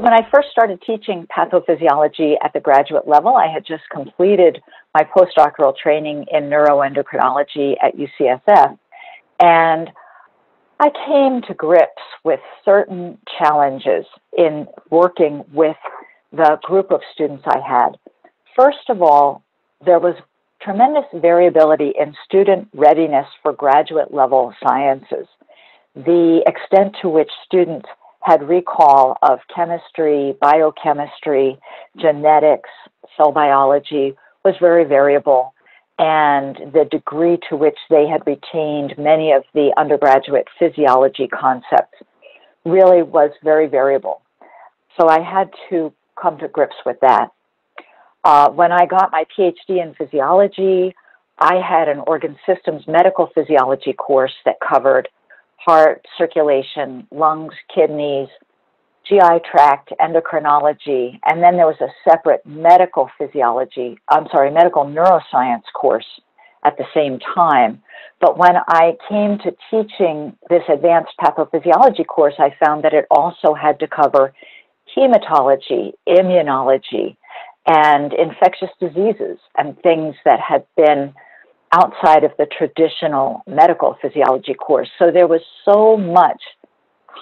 When I first started teaching pathophysiology at the graduate level, I had just completed my postdoctoral training in neuroendocrinology at UCSF. And I came to grips with certain challenges in working with the group of students I had. First of all, there was tremendous variability in student readiness for graduate level sciences. The extent to which students had recall of chemistry, biochemistry, genetics, cell biology was very variable, and the degree to which they had retained many of the undergraduate physiology concepts really was very variable. So I had to come to grips with that. Uh, when I got my PhD in physiology, I had an organ systems medical physiology course that covered heart, circulation, lungs, kidneys, GI tract, endocrinology, and then there was a separate medical physiology, I'm sorry, medical neuroscience course at the same time. But when I came to teaching this advanced pathophysiology course, I found that it also had to cover hematology, immunology, and infectious diseases and things that had been outside of the traditional medical physiology course. So there was so much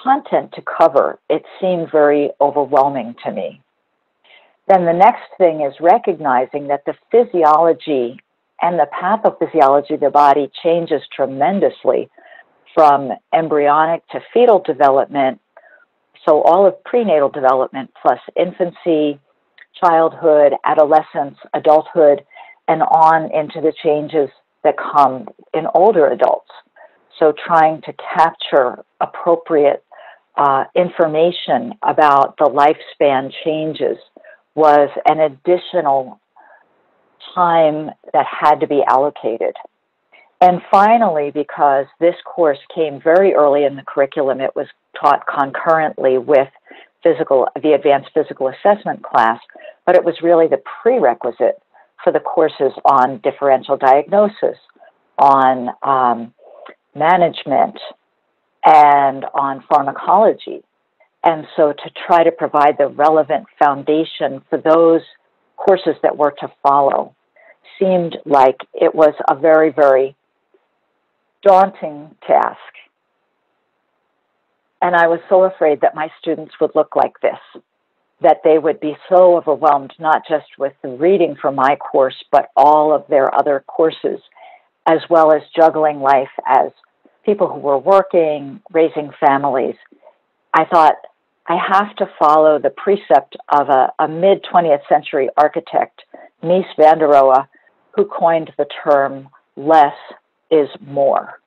content to cover, it seemed very overwhelming to me. Then the next thing is recognizing that the physiology and the pathophysiology of the body changes tremendously from embryonic to fetal development. So all of prenatal development plus infancy, childhood, adolescence, adulthood, and on into the changes that come in older adults. So trying to capture appropriate uh, information about the lifespan changes was an additional time that had to be allocated. And finally, because this course came very early in the curriculum, it was taught concurrently with physical, the advanced physical assessment class, but it was really the prerequisite for the courses on differential diagnosis, on um, management, and on pharmacology. And so to try to provide the relevant foundation for those courses that were to follow seemed like it was a very, very daunting task. And I was so afraid that my students would look like this that they would be so overwhelmed, not just with the reading for my course, but all of their other courses, as well as juggling life as people who were working, raising families. I thought, I have to follow the precept of a, a mid 20th century architect, Mies van der Rohe, who coined the term less is more.